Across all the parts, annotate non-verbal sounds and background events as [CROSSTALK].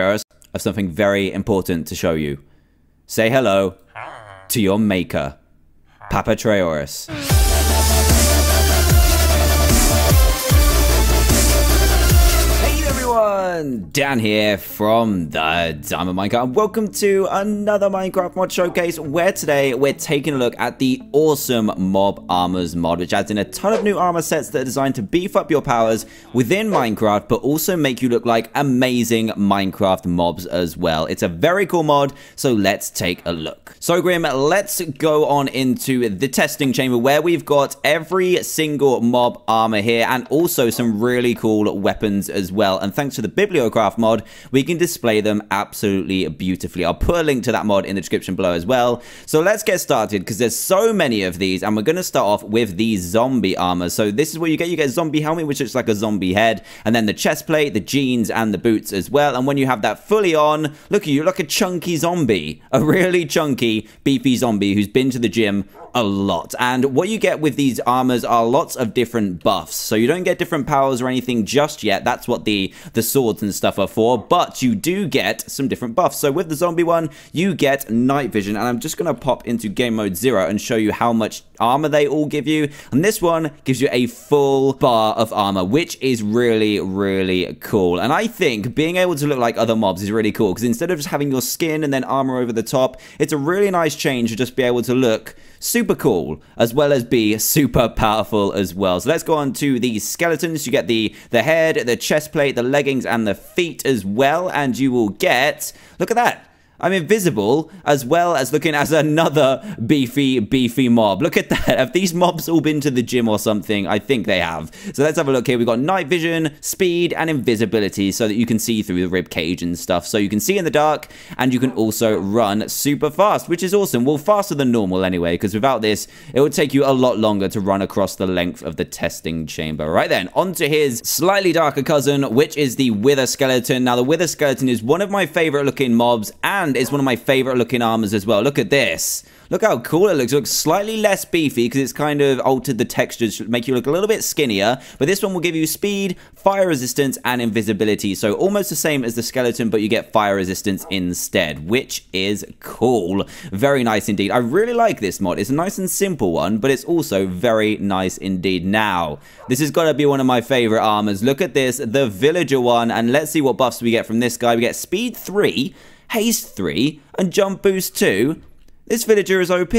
of something very important to show you. Say hello to your maker, Papa Trayaurus. Everyone! Dan here from the Diamond Minecart. And welcome to another Minecraft mod showcase where today we're taking a look at the awesome Mob Armors mod, which adds in a ton of new armor sets that are designed to beef up your powers within Minecraft, but also make you look like amazing Minecraft mobs as well. It's a very cool mod, so let's take a look. So Grim, let's go on into the testing chamber where we've got every single mob armor here and also some really cool weapons as well. And thanks to the Bibliocraft mod, we can display them absolutely beautifully. I'll put a link to that mod in the description below as well. So let's get started because there's so many of these and we're going to start off with the zombie armor. So this is what you get. You get a zombie helmet, which looks like a zombie head, and then the chest plate, the jeans, and the boots as well. And when you have that fully on, look at you, like a chunky zombie, a really chunky, beefy zombie who's been to the gym a lot. And what you get with these armors are lots of different buffs. So you don't get different powers or anything just yet. That's what the, the swords and stuff are for. But you do get some different buffs. So with the zombie one, you get night vision. And I'm just going to pop into game mode zero and show you how much armor they all give you. And this one gives you a full bar of armor, which is really, really cool. And I think being able to look like other mobs is really cool because instead of just having your skin and then armor over the top, it's a really nice change to just be able to look super cool as well as be super powerful as well. So let's go on to the skeletons. You get the, the head, the chest plate, the leggings, and the feet as well. And you will get, look at that. I'm invisible as well as looking as another beefy, beefy mob. Look at that. Have these mobs all been to the gym or something? I think they have. So let's have a look here. We've got night vision, speed, and invisibility so that you can see through the rib cage and stuff. So you can see in the dark and you can also run super fast, which is awesome. Well, faster than normal anyway, because without this, it would take you a lot longer to run across the length of the testing chamber. Right then, on to his slightly darker cousin, which is the Wither Skeleton. Now, the Wither Skeleton is one of my favorite looking mobs and and it's one of my favorite looking armors as well. Look at this. Look how cool it looks. It looks slightly less beefy because it's kind of altered the textures to make you look a little bit skinnier. But this one will give you speed, fire resistance, and invisibility. So almost the same as the skeleton, but you get fire resistance instead, which is cool. Very nice indeed. I really like this mod. It's a nice and simple one, but it's also very nice indeed. Now, this has got to be one of my favorite armors. Look at this, the villager one, and let's see what buffs we get from this guy. We get speed 3, haste 3, and jump boost 2. This villager is OP.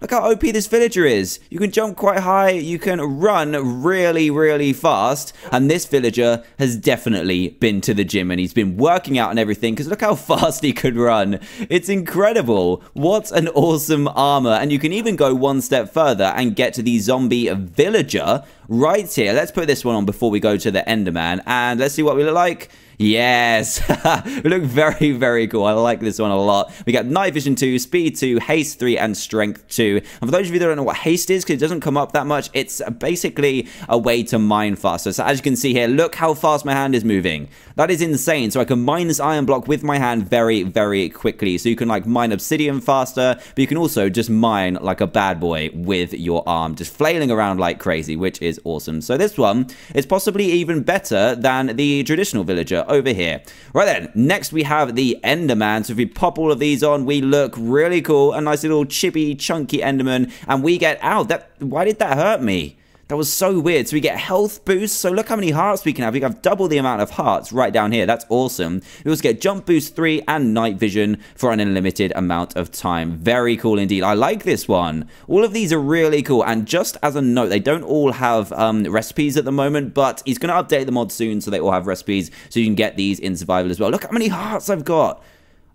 Look how OP this villager is. You can jump quite high, you can run really, really fast, and this villager has definitely been to the gym and he's been working out and everything because look how [LAUGHS] fast he could run. It's incredible. What an awesome armor. And you can even go one step further and get to the zombie villager right here. Let's put this one on before we go to the Enderman and let's see what we look like. Yes, [LAUGHS] we look very, very cool. I like this one a lot. We got night vision 2, speed 2, haste 3, and strength 2. And for those of you that don't know what haste is, because it doesn't come up that much, it's basically a way to mine faster. So as you can see here, look how fast my hand is moving. That is insane. So I can mine this iron block with my hand very, very quickly. So you can like mine obsidian faster, but you can also just mine like a bad boy with your arm, just flailing around like crazy, which is awesome. So this one is possibly even better than the traditional villager over here. Right then, next we have the Enderman. So if we pop all of these on, we look really cool. A nice little chippy, chunky Enderman. And we get, out. that, why did that hurt me? That was so weird. So we get health boost. So look how many hearts we can have. We can have double the amount of hearts right down here. That's awesome. We also get jump boost 3 and night vision for an unlimited amount of time. Very cool indeed. I like this one. All of these are really cool. And just as a note, they don't all have um, recipes at the moment, but he's going to update the mod soon so they all have recipes so you can get these in survival as well. Look how many hearts I've got.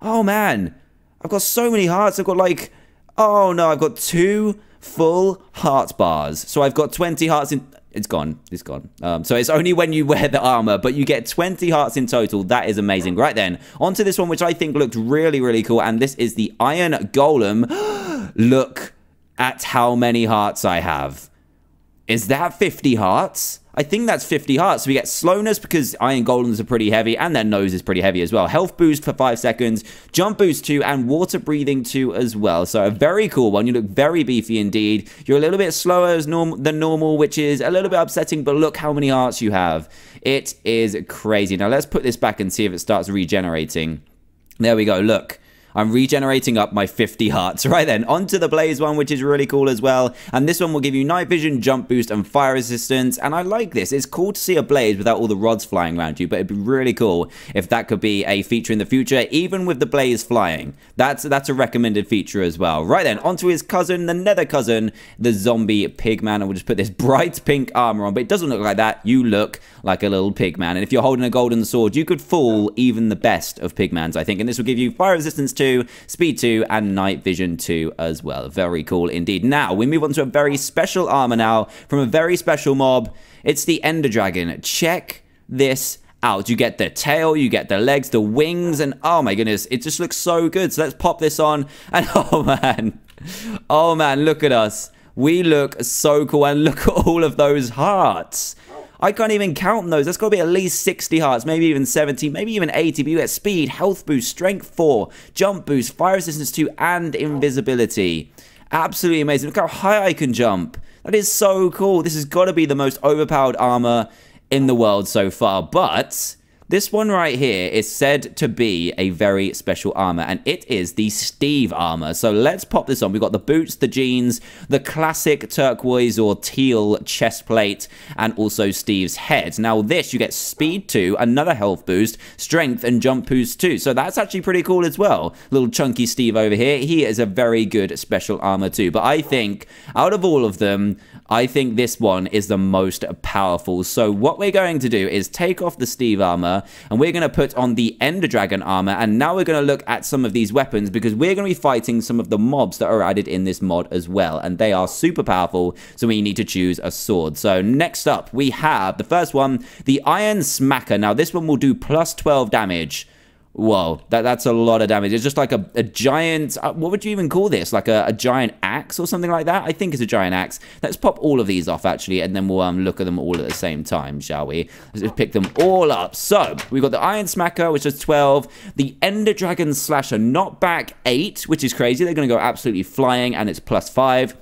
Oh, man. I've got so many hearts. I've got like, oh no, I've got two full heart bars. So I've got 20 hearts in... It's gone. It's gone. Um, so it's only when you [LAUGHS] wear the armor, but you get 20 hearts in total. That is amazing. Right then, onto this one, which I think looked really, really cool. And this is the Iron Golem. [GASPS] Look at how many hearts I have. Is that 50 hearts? I think that's 50 hearts. So we get slowness because iron golems are pretty heavy and their nose is pretty heavy as well. Health boost for 5 seconds, jump boost 2, and water breathing 2 as well. So a very cool one. You look very beefy indeed. You're a little bit slower norm than normal, which is a little bit upsetting, but look how many hearts you have. It is crazy. Now let's put this back and see if it starts regenerating. There we go. Look. I'm regenerating up my 50 hearts. [LAUGHS] Right then, onto the Blaze one, which is really cool as well. And this one will give you night vision, jump boost, and fire resistance. And I like this. It's cool to see a Blaze without all the rods flying around you, but it'd be really cool if that could be a feature in the future, even with the Blaze flying. That's, that's a recommended feature as well. Right then, onto his cousin, the nether cousin, the zombie pigman. And we'll just put this [LAUGHS] bright pink armor on, but it doesn't look like that. You look like a little pigman. And if you're holding a golden sword, you could fool even the best of pigmans, I think. And this will give you fire resistance 2, speed 2, and night vision 2 as well. Very cool indeed. Now, we move on to a very special armor now from a very special mob. It's the Ender Dragon. Check this out. You get the tail, you get the legs, the wings, and oh my goodness, it just looks so good. So let's pop this on. [LAUGHS] And oh man, oh man, look at us. We look so cool. And look at all of those hearts. I can't even count those. That's got to be at least 60 hearts, maybe even 70, maybe even 80. But you get speed, health boost, strength 4, jump boost, fire resistance 2, and invisibility. Absolutely amazing. Look how high I can jump. That is so cool. This has got to be the most overpowered armor in the world so far. But this one right here is said to be a very special armor, and it is the Steve armor. So let's pop this on. We've got the boots, the jeans, the classic turquoise or teal chest plate, and also Steve's head. Now this, you get speed 2, another health boost, strength, and jump boost 2. So that's actually pretty cool as well. Little chunky Steve over here. He is a very good special armor too. But I think out of all of them, I think this one is the most powerful. So what we're going to do is take off the Steve armor and we're going to put on the Ender Dragon armor. And now we're going to look at some of these weapons because we're going to be fighting some of the mobs that are added in this mod as well. And they are super powerful. So we need to choose a sword. So next up, we have the first one, the Iron Smacker. Now this one will do plus 12 damage. Whoa, that, that's a lot of damage. It's just like a, a giant, uh, what would you even call this? Like a, a, giant axe or something like that? I think it's a giant axe. Let's pop all of these off, actually, and then we'll um, look at them all at the same time, shall we? Let's pick them all up. So, we've got the Iron Smacker, which is 12. The Ender Dragon Slasher, knockback 8, which is crazy. They're going to go absolutely flying, and it's plus 5.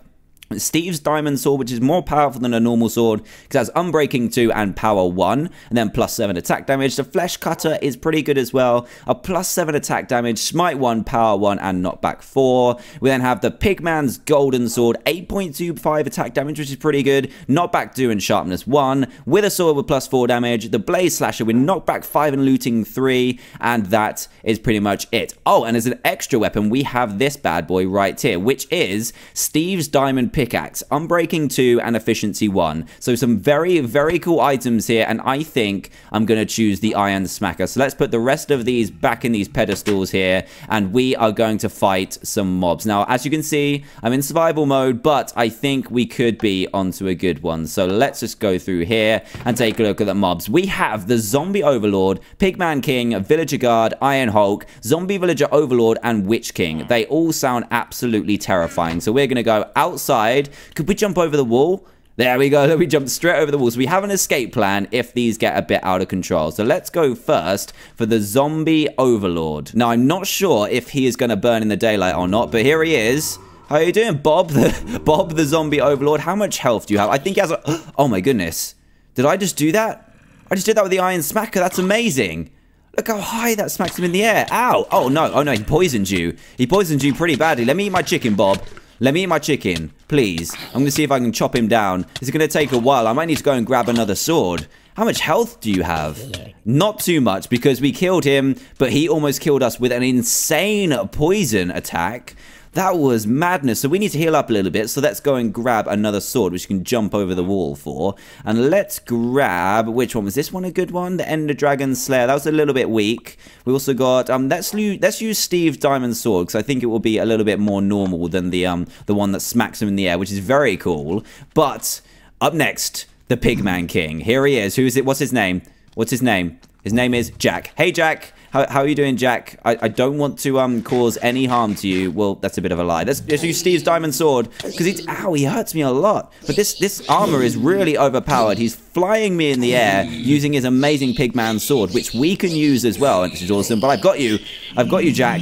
Steve's Diamond Sword, which is more powerful than a normal sword, because it has Unbreaking 2 and Power 1, and then plus 7 attack damage. The Flesh Cutter is pretty good as well. A plus 7 attack damage, Smite 1, Power 1, and Knockback 4. We then have the Pigman's Golden Sword, 8.25 attack damage, which is pretty good. Knockback 2 and Sharpness 1. With a sword with plus 4 damage. The Blaze Slasher with Knockback 5 and Looting 3. And that is pretty much it. Oh, and as an extra weapon, we have this bad boy right here, which is Steve's Diamond pickaxe, Unbreaking 2, and Efficiency 1. So some very, very cool items here, and I think I'm going to choose the Iron Smacker. So let's put the rest of these back in these pedestals here, and we are going to fight some mobs. Now, as you can see, I'm in survival mode, but I think we could be onto a good one. So let's just go through here and take a look at the mobs. We have the Zombie Overlord, Pigman King, Villager Guard, Iron Hulk, Zombie Villager Overlord, and Witch King. They all sound absolutely terrifying. So we're going to go outside side. Could we jump over the wall? There we go. [LAUGHS] We jumped straight over the wall. So we have an escape plan if these get a bit out of control. So let's go first for the zombie overlord. Now, I'm not sure if he is going to burn in the daylight or not, but here he is. How are you doing, Bob? The, [LAUGHS] Bob, the zombie overlord. How much health do you have? I think he has a... [GASPS] Oh, my goodness. Did I just do that? I just did that with the iron smacker. That's amazing. Look how high that smacks him in the air. Ow. Oh, no. Oh, no. He poisoned you. He poisoned you pretty badly. Let me eat my chicken, Bob. Let me eat my chicken, please. I'm to see if I can chop him down. It's going to take a while. I might need to go and grab another sword. How much health do you have? Not too much because we killed him, but he almost killed us with an insane poison attack. That was madness. So we need to heal up a little bit. So let's go and grab another sword, which you can jump over the wall for. And let's grab, which one was this one a good one? The Ender Dragon Slayer. That was a little bit weak. We also got, um, let's, let's use Steve Diamond Sword, because I think it will be a little bit more normal than the, um, the one that smacks him in the air, which is very cool. But up next, the Pigman King. Here he is. Who is it? What's his name? What's his name? His name is Jack. Hey, Jack. How, how are you doing, Jack? I, I don't want to um cause any harm to you. Well, that's a bit of a lie. Let's, let's use Steve's diamond sword because it's ow, he hurts me a lot. But this this armor is really overpowered. He's flying me in the air using his amazing pigman sword, which we can use as well. And this is awesome. But I've got you. I've got you, Jack.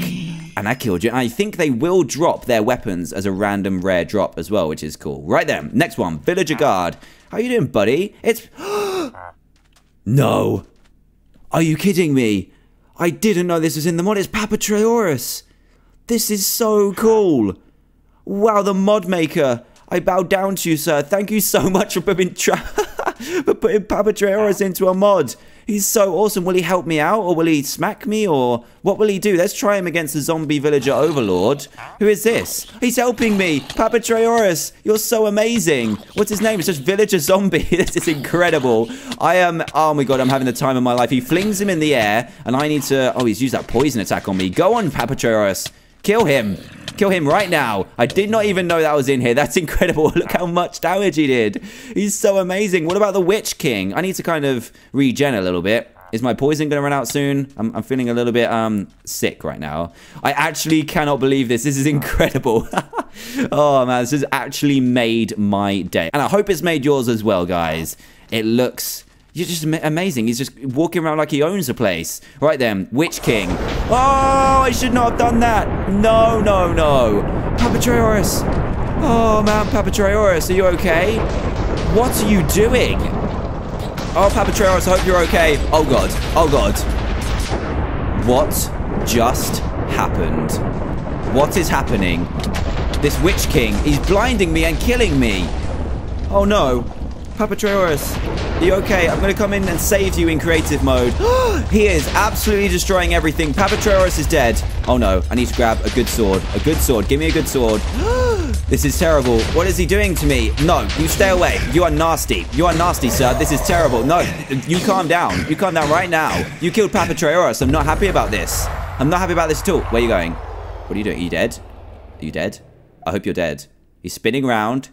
And I killed you. And I think they will drop their weapons as a random rare drop as well, which is cool. Right then, next one, Villager Guard. How are you doing, buddy? It's... [GASPS] no. Are you kidding me? I didn't know this was in the mod. It's Papa Trayaurus. This is so cool. Wow, the mod maker. I bow down to you, sir. Thank you so [LAUGHS] much for putting, tra- [LAUGHS] for putting Papa into a mod. He's so awesome. Will he help me out or will he smack me or what will he do? Let's try him against the zombie villager overlord. Who is this? He's helping me. Papa you're so amazing. What's his name? It's just villager zombie. [LAUGHS] this is incredible. I am, oh my god, I'm having the time of my life. He flings him in the air and I need to, oh, he's used that poison attack on me. Go on, Papa. Kill him. Kill him right now. I did not even know that was in here. That's incredible. [LAUGHS] Look how much damage he did. He's so amazing. What about the Witch King? I need to kind of regen a little bit. Is my poison going to run out soon? I'm, I'm, feeling a little bit um sick right now. I actually cannot believe this. This is incredible. [LAUGHS] oh, man. This has actually made my day. And I hope it's made yours as well, guys. It looks you're just amazing. He's just walking around like he owns the place. Right then, Witch King. Oh, I should not have done that. No, no, no. Papa Trayaurus. Oh, man, Papa Trayaurus, are you okay? What are you doing? Oh, Papa Trayaurus, I hope you're okay. Oh, God. Oh, God. What just happened? What is happening? This Witch King, he's blinding me and killing me. Oh, no. Papa are you okay? I'm going to come in and save you in creative mode. [GASPS] he is absolutely destroying everything. Papa is dead. Oh no, I need to grab a good sword. A good sword. Give me a good sword. [GASPS] this is terrible. What is he doing to me? No, you stay away. You are nasty. You are nasty, sir. This is terrible. No, you calm down. You calm down right now. You killed Papa I'm not happy about this. I'm not happy about this at all. Where are you going? What are you doing? Are you dead? Are you dead? I hope you're dead. He's spinning around.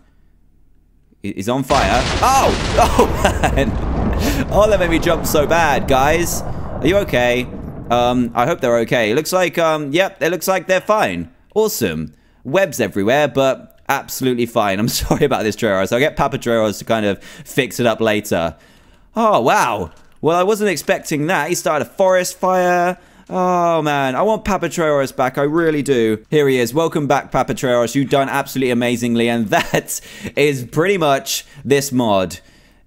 He's on fire. Oh! [LAUGHS] Oh, man. [LAUGHS] Oh, that made me jump so bad, guys. Are you okay? Um, I hope they're okay. It looks like, um, yep, it looks like they're fine. Awesome. Webs everywhere, but absolutely fine. [LAUGHS] I'm sorry about this, Trayaurus. I'll get Papa Trayaurus to kind of fix it up later. Oh, wow. Well, I wasn't expecting that. He started a forest fire. Oh man, I want Papa Trayaurus back. I really do. Here he is. Welcome back, Papa Trayaurus. You've done absolutely amazingly, and [LAUGHS] that is pretty much this mod.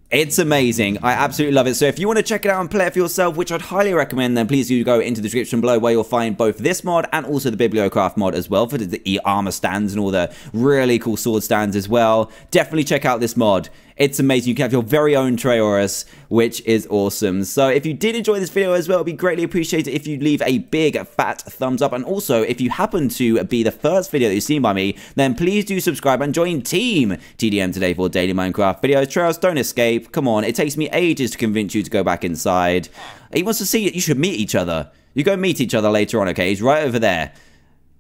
It's amazing. I absolutely love it. So if you want to check it out and play it for yourself, which I'd highly recommend, then please do go into the description below where you'll find both this mod and also the Bibliocraft mod as well for the armor stands and all the really cool sword stands as well. Definitely check out this mod. It's amazing. You can have your very own Trayaurus, which is awesome. So if you did enjoy this video as well, it'd be greatly appreciated if you leave a big fat thumbs up. And also, if you happen to be the first video that you've seen by me, then please do subscribe and join Team TDM today for daily Minecraft videos. Trails, don't escape. Come on, it takes me ages to convince you to go back inside. He wants to see it. You should meet each other. You go meet each other later on, okay? He's right over there.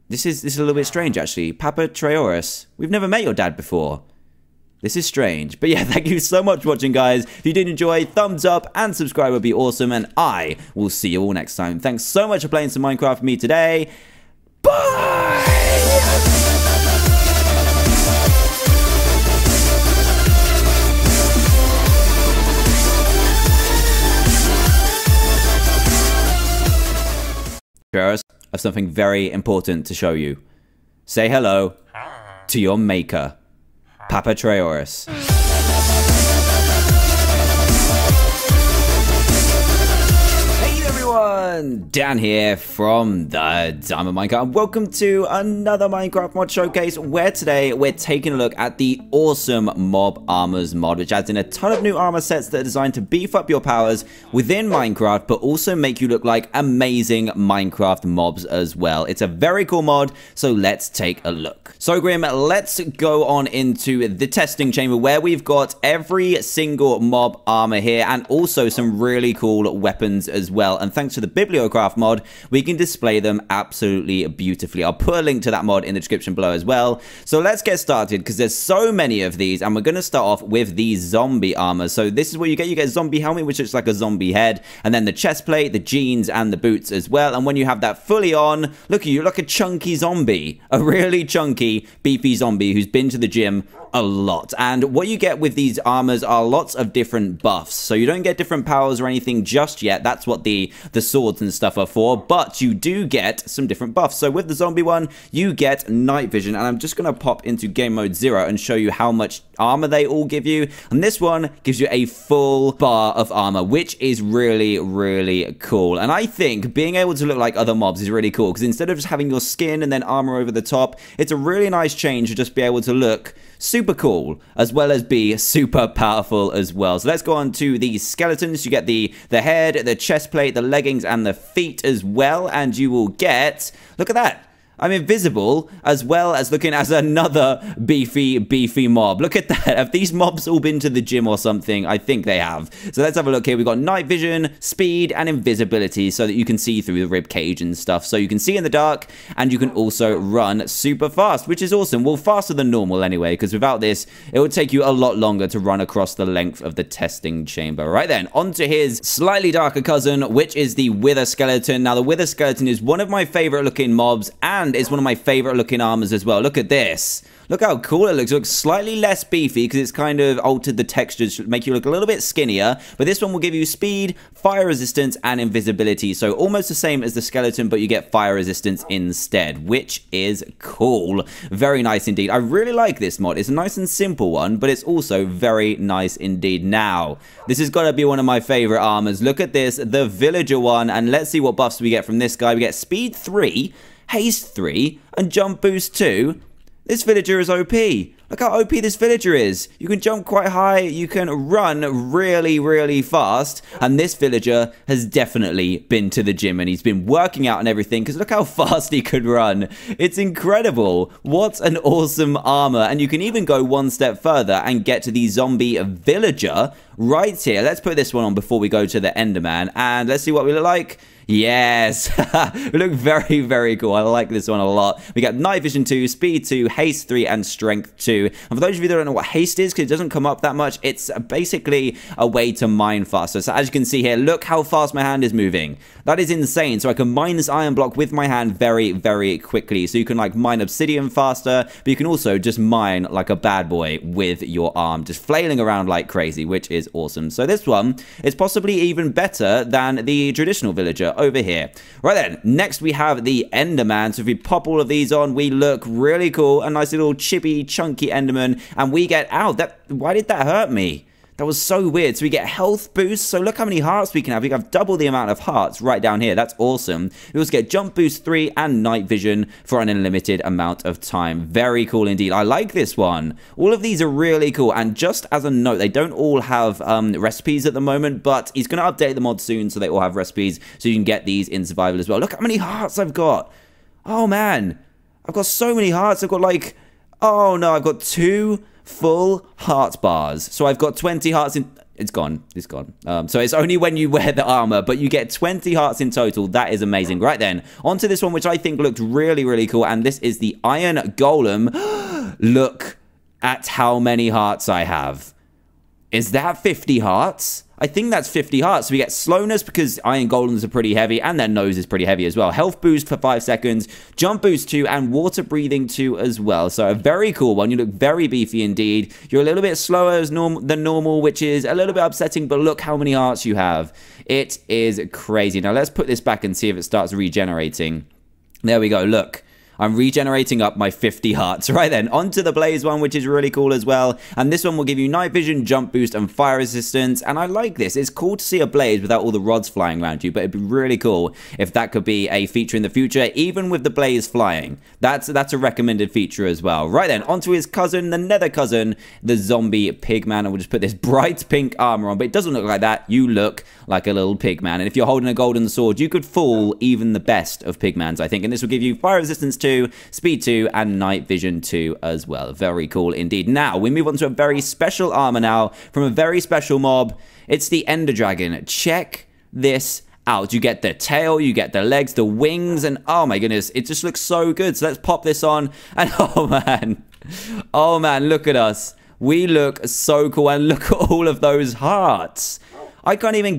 This is this is a little bit strange, actually. Papa Trayaurus. We've never met your dad before. This is strange. But yeah, [LAUGHS] thank you so much for watching, guys. If you did enjoy, thumbs up and subscribe would be awesome. And I will see you all next time. Thanks so much for playing some Minecraft with me today. Bye! I have something very important to show you. Say hello to your maker. Papa Trayaurus. Everyone! Dan here from the Diamond Minecart and welcome to another Minecraft mod showcase where today we're taking a look at the awesome Mob Armors mod which adds in a ton of new armor sets that are designed to beef up your powers within Minecraft but also make you look like amazing Minecraft mobs as well. It's a very cool mod so let's take a look. So Grim, let's go on into the testing chamber where we've got every single mob armor here and also some really cool weapons as well and thanks to the Bibliocraft mod, we can display them absolutely beautifully. I'll put a link to that mod in the description below as well. So let's get started because there's so many of these and we're going to start off with the zombie armor. So this is what you get. You get zombie helmet, which looks like a zombie head, and then the chest plate, the jeans, and the boots as well. And when you have that fully on, look at you, like a chunky zombie, [LAUGHS] a really chunky, beefy zombie who's been to the gym a lot. And what you get with these armors are lots of different buffs. So you don't get different powers or anything just yet. That's what the, the and stuff are for. But you do get some different buffs. So with the zombie one, you get night vision. And I'm just going to pop into game mode zero and show you how much armor they all give you. And this one gives you a full bar of armor, which is really, really cool. And I think being able to look like other mobs is really cool because instead of just having your skin and then armor over the top, it's a really nice change to just be able to look super cool as well as be super powerful as well. So let's go on to the skeletons. You get the, the head, the chest plate, the leggings, and the feet as well. And you will get, look at that, I'm invisible, as well as looking as another beefy, beefy mob. Look at that. Have these mobs all been to the gym or something? I think they have. So let's have a look here. We've got night vision, speed, and invisibility so that you can see through the rib cage and stuff. So you can see in the dark, and you can also run super fast, which is awesome. Well, faster than normal anyway, because without this, it would take you a lot longer to run across the length of the testing chamber. Right then, on to his slightly darker cousin, which is the Wither Skeleton. Now, the Wither Skeleton is one of my favorite looking mobs, and and it's one of my favorite looking armors as well. Look at this. Look how cool it looks. It looks slightly less beefy because it's kind of altered the textures to make you look a little bit skinnier. But this one will give you speed, fire resistance, and invisibility. So almost the same as the skeleton, but you get fire resistance instead, which is cool. Very nice indeed. I really like this mod. It's a nice and simple one, but it's also very nice indeed. Now, this has got to be one of my favorite armors. Look at this, the villager one, and let's see what buffs we get from this guy. We get speed 3, haste 3, and jump boost 2. This villager is OP. Look how OP this villager is. You can jump quite high, you can run really, really fast, and this villager has definitely been to the gym and he's been working out and everything because look how [LAUGHS] fast he could run. It's incredible. What an awesome armor. And you can even go one step further and get to the zombie villager right here. Let's put this one on before we go to the Enderman and let's see what we look like. Yes, [LAUGHS] look very, very cool. I like this one a lot. We got Night Vision 2, Speed 2, Haste 3, and Strength 2. And for those of you that don't know what Haste is, because it doesn't come up that much, it's basically a way to mine faster. So as you can see here, look how fast my hand is moving. That is insane. So I can mine this iron block with my hand very, very quickly. So you can like mine obsidian faster, but you can also just mine like a bad boy with your arm, just flailing around like crazy, which is awesome. So this one is possibly even better than the traditional villager over here. Right then, next we have the Enderman. So if we pop all of these on, we look really cool. A nice little chippy, chunky Enderman. And we get out. That Why did that hurt me? That was so weird. So we get health boost. So look how many hearts we can have. We have double the amount of hearts right down here. That's awesome. We also get jump boost 3 and night vision for an unlimited amount of time. Very cool indeed. I like this one. All of these are really cool. And just as a note, they don't all have um, recipes at the moment, but he's going to update the mod soon so they all have recipes so you can get these in survival as well. Look how many hearts I've got. Oh, man. I've got so many hearts. I've got like... Oh, no. I've got two full heart bars. So I've got 20 hearts in... It's gone. It's gone. Um, so it's only when you wear the armor, but you get 20 hearts in total. That is amazing. Right then, onto this one, which I think looked really, really cool. And this is the Iron Golem. [GASPS] Look at how many hearts I have. Is that 50 hearts? I think that's 50 hearts. So we get slowness because iron golems are pretty heavy and their nose is pretty heavy as well. Health boost for 5 seconds, jump boost 2, and water breathing 2 as well. So a very cool one. You look very beefy indeed. You're a little bit slower norm than normal, which is a little bit upsetting, but look how many hearts you have. It is crazy. Now let's put this back and see if it starts regenerating. There we go. Look. I'm regenerating up my 50 hearts. [LAUGHS] Right then, onto the Blaze one, which is really cool as well. And this one will give you night vision, jump boost, and fire resistance. And I like this. It's cool to see a Blaze without all the rods flying around you, but it'd be really cool if that could be a feature in the future, even with the Blaze flying. That's, that's a recommended feature as well. Right then, onto his cousin, the nether cousin, the zombie pigman. And we'll just put this [LAUGHS] bright pink armor on, but it doesn't look like that. You look like a little pigman. And if you're holding a golden sword, you could fool even the best of pigmans, I think. And this will give you fire resistance too 2, Speed 2, and Night Vision 2 as well. Very cool indeed. Now, we move on to a very special armor now from a very special mob. It's the Ender Dragon. Check this out. You get the tail, you get the legs, the wings, and oh my goodness, it just looks so good. So let's pop this on, [LAUGHS] and oh man, oh man, look at us. We look so cool, and look at all of those hearts. I can't even